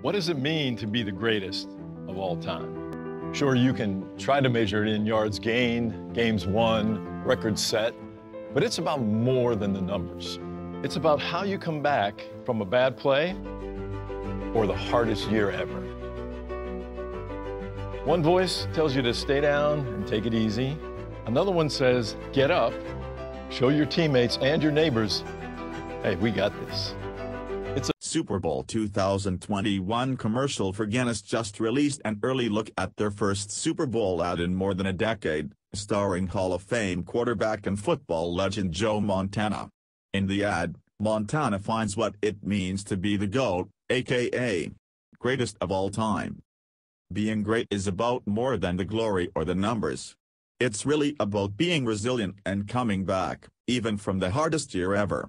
What does it mean to be the greatest of all time? Sure, you can try to measure it in yards gained, games won, records set, but it's about more than the numbers. It's about how you come back from a bad play or the hardest year ever. One voice tells you to stay down and take it easy. Another one says, get up, show your teammates and your neighbors, hey, we got this. Super Bowl 2021 commercial for Guinness just released an early look at their first Super Bowl ad in more than a decade, starring Hall of Fame quarterback and football legend Joe Montana. In the ad, Montana finds what it means to be the GOAT, aka greatest of all time. Being great is about more than the glory or the numbers. It's really about being resilient and coming back, even from the hardest year ever.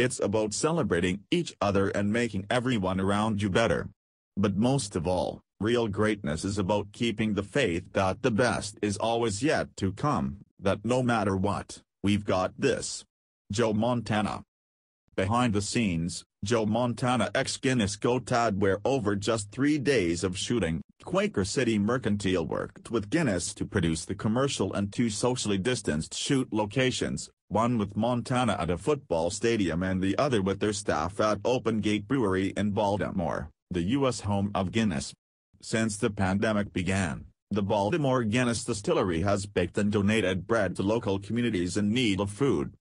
It's about celebrating each other and making everyone around you better. But most of all, real greatness is about keeping the faith that the best is always yet to come, that no matter what, we've got this. Joe Montana Behind the scenes, Joe Montana ex-Guinness goat ad where over just three days of shooting, Quaker City Mercantile worked with Guinness to produce the commercial and two socially distanced shoot locations, one with Montana at a football stadium and the other with their staff at Open Gate Brewery in Baltimore, the U.S. home of Guinness. Since the pandemic began, the Baltimore Guinness Distillery has baked and donated bread to local communities in need of food.